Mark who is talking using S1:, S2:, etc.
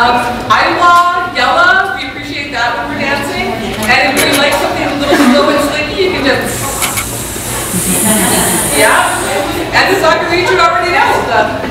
S1: Um, Iowa, Yella, we appreciate that when we're dancing. And if you like something a little slow and slinky, you can just. yeah. And the soccer region already knows stuff.